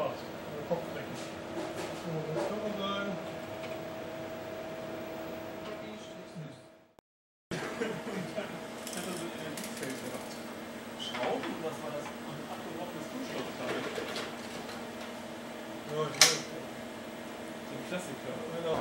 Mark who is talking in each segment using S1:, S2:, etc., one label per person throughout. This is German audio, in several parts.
S1: Der Kopfdecken. So, das kann man sagen.
S2: Ich hatte so Energiefeld gehabt. Schrauben, was war das? Ein abgebrochenes Kunststoffteil.
S1: Ja, ich weiß.
S2: Ein Klassiker.
S1: Genau.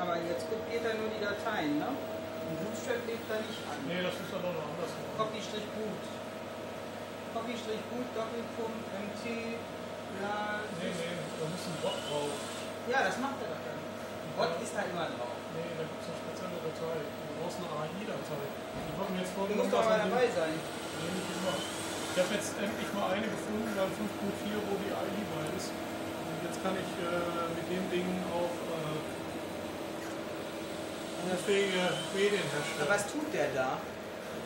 S3: Aber jetzt kopiert er nur die Dateien, ne? Und Bootstrap legt er nicht an.
S1: Nee, das ist aber noch anders. machen.
S3: Copy-Boot. Copy-Boot, Doppelpunkt, MT, bla.
S1: Nee, nee, da muss ein Bot drauf.
S3: Ja, das macht er doch dann. Bot ist da immer drauf.
S1: Nee, da gibt es eine spezielle Datei. Du brauchst eine AI-Datei. Habe mir jetzt
S3: Du
S1: vorgenommen,
S3: musst doch mal dabei sein.
S1: Nee, nicht immer. Ich habe jetzt endlich mal eine gefunden, dann 5.4, wo die AI bei ist. Und jetzt kann ich äh, mit dem Ding auch äh, unfähige Medien
S3: Aber
S1: herstellen.
S3: was tut der da?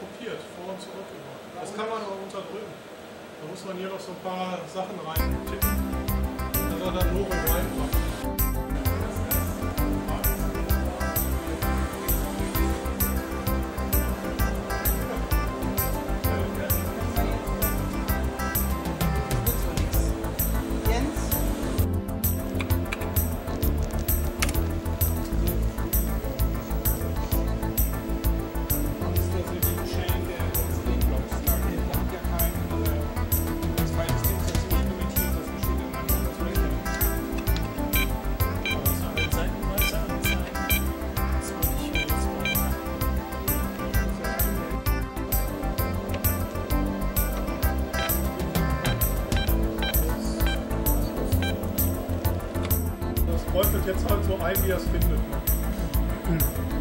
S1: Kopiert, vor und zurück immer. Das kann man aber unterdrücken. Da muss man hier noch so ein paar Sachen reintippen, dass er dann Logo reinmacht. Das träufelt jetzt halt so ein, wie er es findet. Ne?